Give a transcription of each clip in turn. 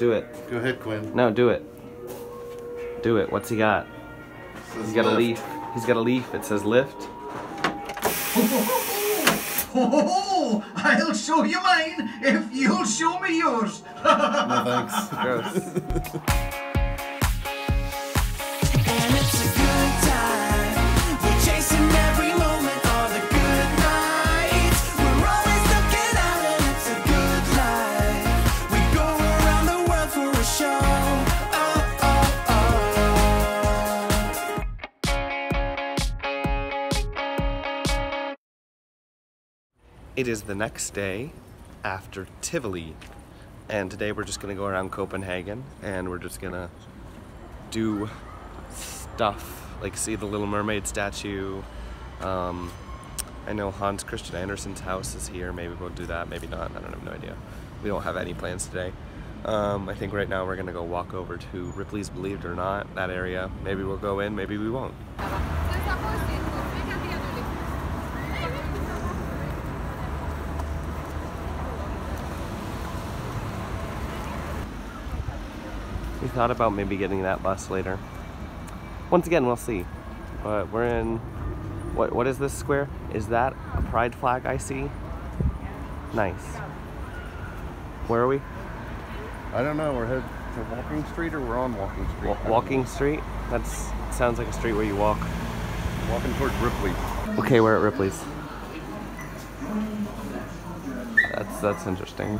Do it. Go ahead, Quinn. No, do it. Do it. What's he got? He's got a leaf. He's got a leaf. It says lift. Oh, I'll show you mine if you'll show me yours. No thanks. Gross. It is the next day after Tivoli, and today we're just gonna go around Copenhagen and we're just gonna do stuff like see the Little Mermaid statue. Um, I know Hans Christian Andersen's house is here. Maybe we'll do that. Maybe not. I don't have no idea. We don't have any plans today. Um, I think right now we're gonna go walk over to Ripley's Believe It or Not, that area. Maybe we'll go in. Maybe we won't. We thought about maybe getting that bus later. Once again, we'll see. But we're in what what is this square? Is that a pride flag I see? Nice. Where are we? I don't know. We're headed to Walking Street or we're on Walking Street. Wa- walking. Street? That sounds like a street where you walk. Walking towards Ripley. Okay, we're at Ripley's. That's that's interesting.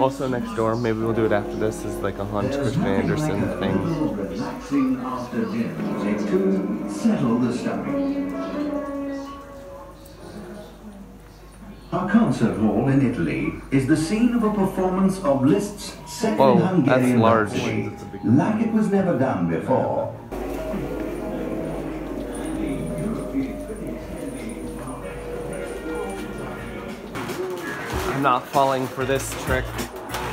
Also next door, maybe we'll do it after this, is like a Hans Christian Andersen thing. After dinner to settle the stomach. Our concert hall in Italy is the scene of a performance of Liszt's second Whoa, Hungarian that's large. Rhapsody, like it was never done before. Not falling for this trick.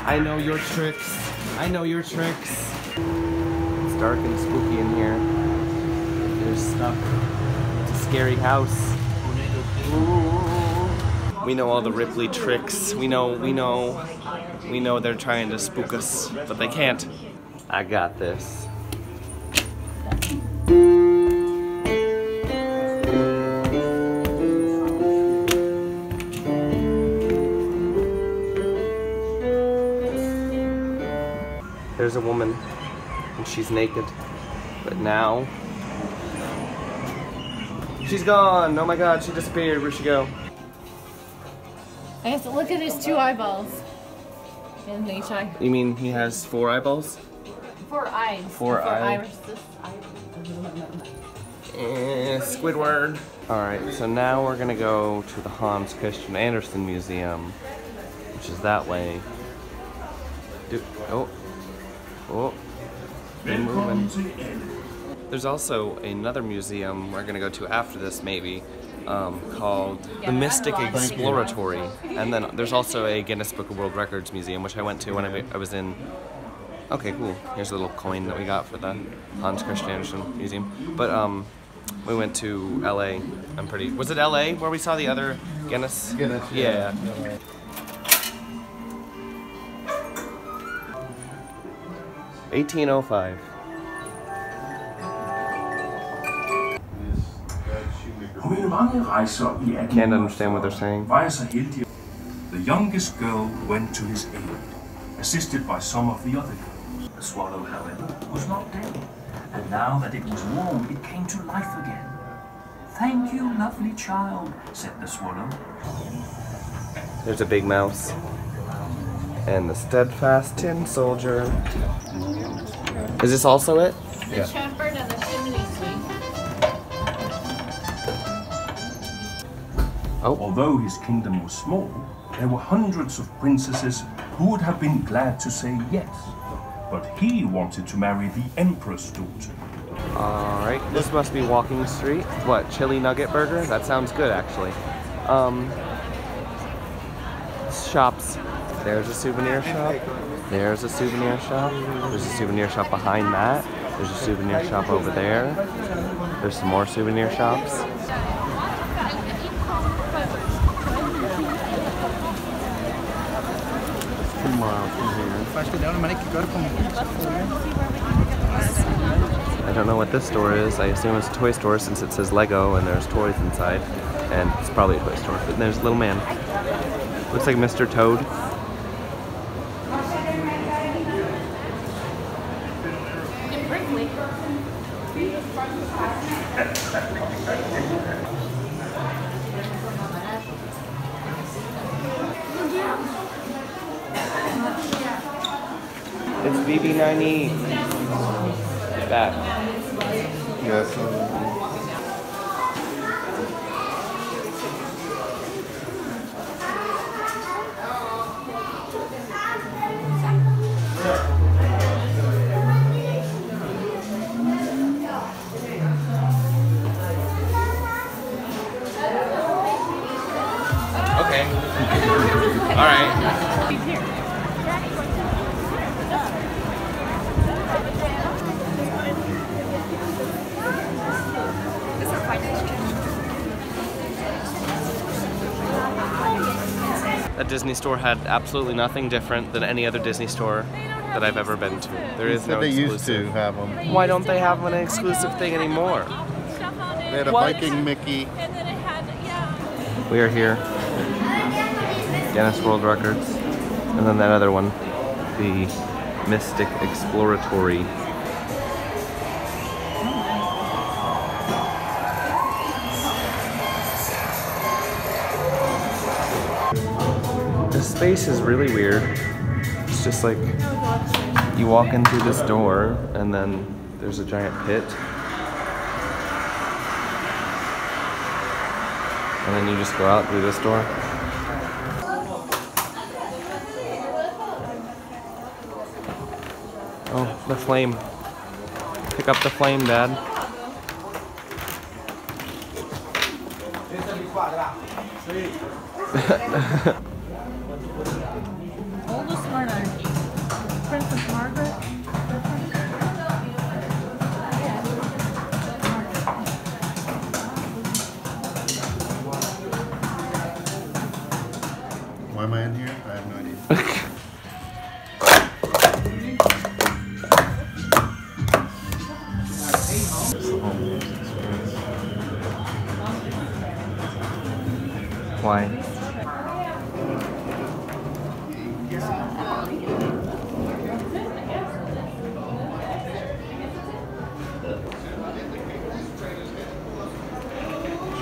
I know your tricks. I know your tricks. It's dark and spooky in here. There's stuff. It's a scary house. We know all the Ripley tricks. We know, we know, we know they're trying to spook us, but they can't. I got this. A woman, and she's naked. But now, she's gone. Oh my god, she disappeared. Where'd she go? I have to look at his two eyeballs. In each eye. You mean he has four eyeballs? Four eyes. Four eye- irises. Eh, Squidward. Alright, so now we're gonna go to the Hans Christian Andersen Museum, which is that way. Do, oh. Oh, moving. There's also another museum we're gonna go to after this maybe, um, called the Mystic Exploratory. And then there's also a Guinness Book of World Records museum, which I went to when I, I was in. Okay, cool. Here's a little coin that we got for the Hans Christian Andersen Museum. But um, we went to LA. I'm pretty. Was it LA where we saw the other Guinness? Guinness. yeah. yeah. yeah. 1805. I can't understand what they're saying. The youngest girl went to his aid, assisted by some of the other girls. The swallow, however, was not dead, and now that it was warm, it came to life again. Thank you, lovely child, said the swallow. There's a big mouse. And the steadfast tin soldier. Is this also it? The shepherd and the chimney sweep. Although his kingdom was small, there were hundreds of princesses who would have been glad to say yes. But he wanted to marry the emperor's daughter. Alright, this must be Walking Street. What, chili nugget burger? That sounds good actually. Um, shops. There's a souvenir shop. There's a souvenir shop. There's a souvenir shop behind that. There's a souvenir shop over there. There's some more souvenir shops. miles from here. I don't know what this store is. I assume it's a toy store since it says Lego and there's toys inside. And it's probably a toy store. But there's a little man. Looks like Mr. Toad. It's BB90. Back. Yes. Um, Disney store had absolutely nothing different than any other Disney store that I've ever been to. There is no they used exclusive. to have them. Why don't they have an exclusive thing anymore? They had a What? Viking Mickey. We are here. Guinness World Records. And then that other one, the Mystic Exploratory. Space is really weird. It's just like you walk in through this door and then there's a giant pit. And then you just go out through this door. Oh, the flame. Pick up the flame, Dad. Oldest Why?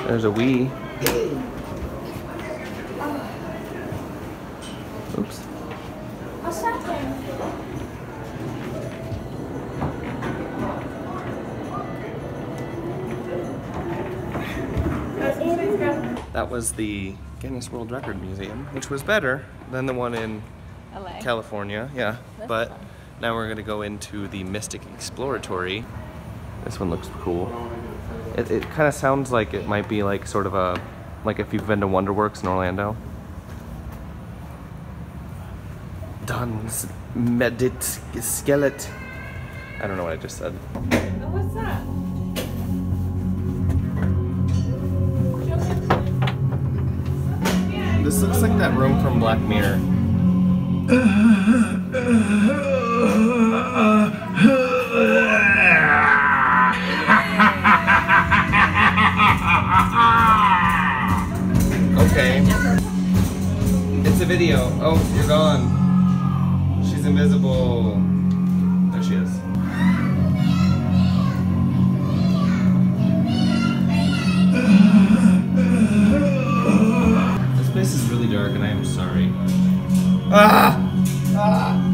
There's a Wii. That was the Guinness World Record Museum, which was better than the one in LA. California, yeah. That's but fun. now we're gonna go into the Mystic Exploratory. This one looks cool. It, it kind of sounds like it might be like sort of a, like if you've been to Wonderworks in Orlando. Don's Medit Skelet. I don't know what I just said. Oh, what's that? This looks like that room from Black Mirror. Okay. It's a video. Oh, you're gone. She's invisible. And I am sorry. Ah! Ah!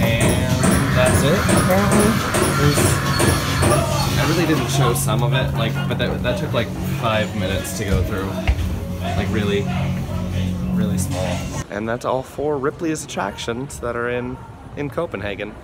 And that's it, apparently. There's, I really didn't show some of it, like, but that, that took like five minutes to go through. Like, really, really small. And that's all four Ripley's attractions that are in, in Copenhagen.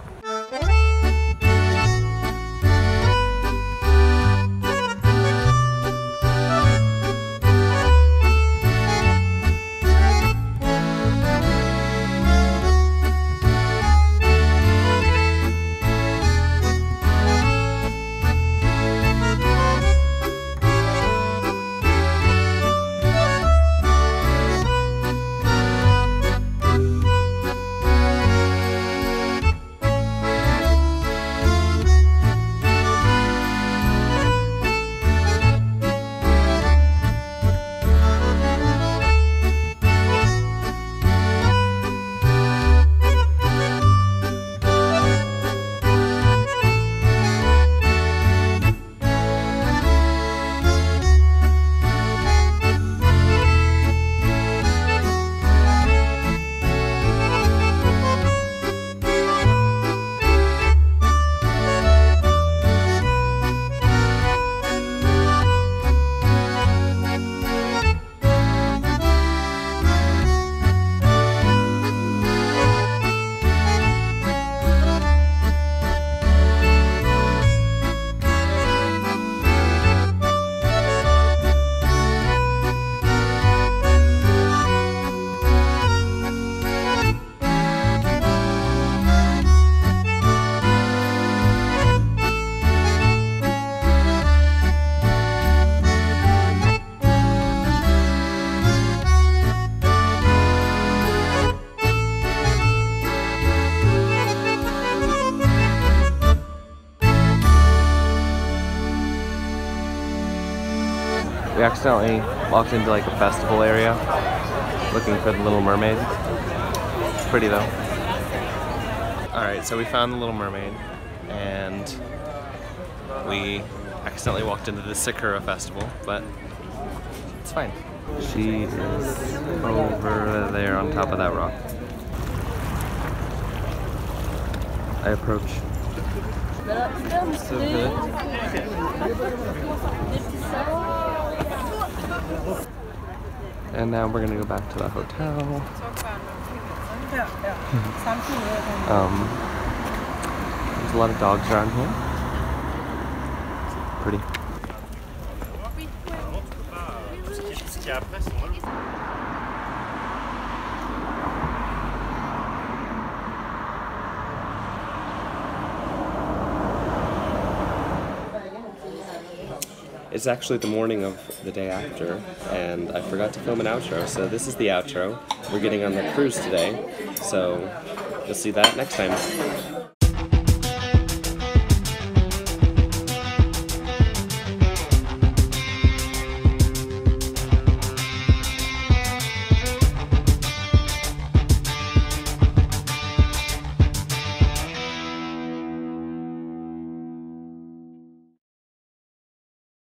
Accidentally walked into like a festival area looking for the Little Mermaid. It's pretty though. Alright, so we found the Little Mermaid and we accidentally walked into the Sakura Festival, but it's fine. She is over there on top of that rock. I approach. So good. And now we're gonna go back to the hotel. um, there's a lot of dogs around here. Pretty. It's actually the morning of the day after, and I forgot to film an outro, so this is the outro. We're getting on the cruise today, so you'll see that next time.